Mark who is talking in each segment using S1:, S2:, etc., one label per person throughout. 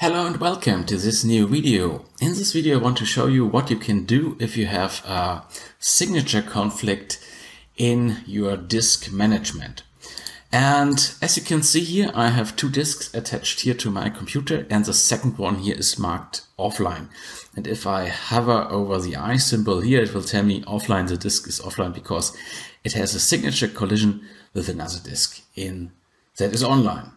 S1: Hello and welcome to this new video. In this video I want to show you what you can do if you have a signature conflict in your disk management. And as you can see here, I have two disks attached here to my computer and the second one here is marked offline. And if I hover over the I symbol here, it will tell me offline, the disk is offline because it has a signature collision with another disk in that is online.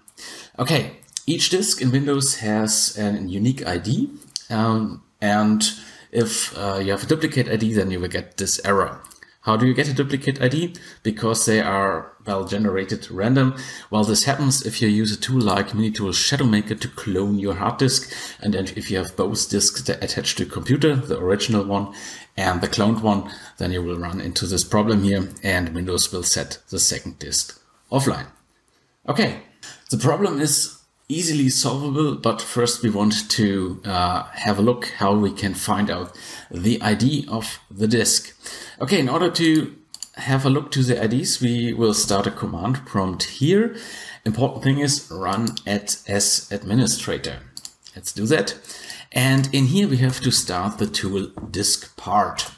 S1: Okay, each disk in Windows has a unique ID. Um, and if uh, you have a duplicate ID, then you will get this error. How do you get a duplicate ID? Because they are, well, generated random. Well, this happens if you use a tool like Minitool Shadowmaker to clone your hard disk. And then if you have both disks attached to a computer, the original one and the cloned one, then you will run into this problem here and Windows will set the second disk offline. Okay, the problem is easily solvable, but first we want to uh, have a look how we can find out the ID of the disk. Okay, in order to have a look to the IDs, we will start a command prompt here. Important thing is run at as administrator. Let's do that. And in here we have to start the tool DiskPart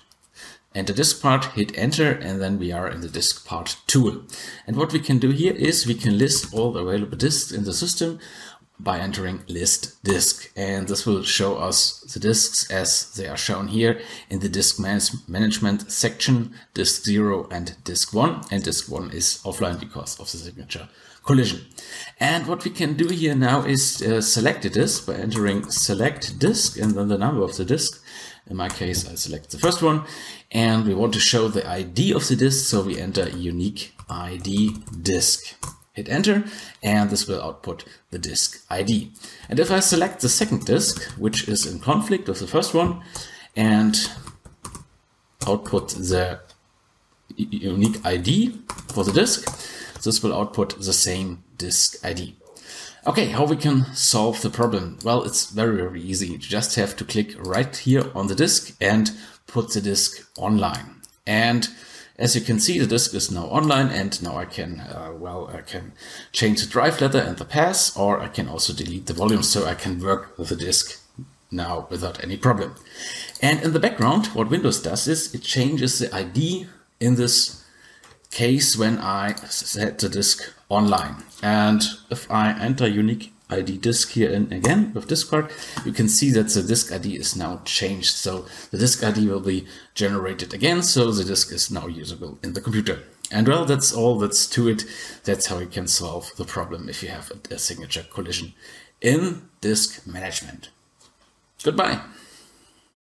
S1: enter DiskPart, hit enter, and then we are in the DiskPart tool. And what we can do here is we can list all the available disks in the system by entering list disk. And this will show us the disks as they are shown here in the disk man management section, disk 0 and disk 1. And disk 1 is offline because of the signature collision. And what we can do here now is uh, select a disk by entering select disk and then the number of the disk in my case, I select the first one and we want to show the ID of the disk. So we enter unique ID disk. Hit enter and this will output the disk ID. And if I select the second disk, which is in conflict with the first one and output the unique ID for the disk, this will output the same disk ID. Okay, how we can solve the problem? Well, it's very, very easy. You just have to click right here on the disk and put the disk online. And as you can see, the disk is now online and now I can, uh, well, I can change the drive letter and the pass, or I can also delete the volume so I can work with the disk now without any problem. And in the background, what Windows does is it changes the ID in this case when I set the disk online. And if I enter unique ID disk here in again with DiskPart, you can see that the disk ID is now changed. So the disk ID will be generated again. So the disk is now usable in the computer. And well, that's all that's to it. That's how you can solve the problem if you have a signature collision in disk management. Goodbye.